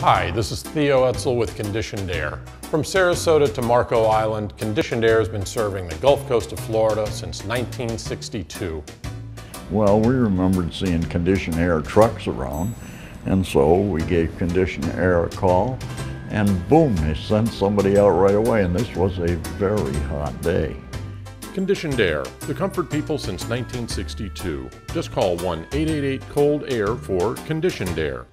Hi, this is Theo Etzel with Conditioned Air. From Sarasota to Marco Island, Conditioned Air has been serving the Gulf Coast of Florida since 1962. Well, we remembered seeing conditioned air trucks around, and so we gave conditioned air a call, and boom, they sent somebody out right away, and this was a very hot day. Conditioned Air, the comfort people since 1962. Just call 1 888 Cold Air for Conditioned Air.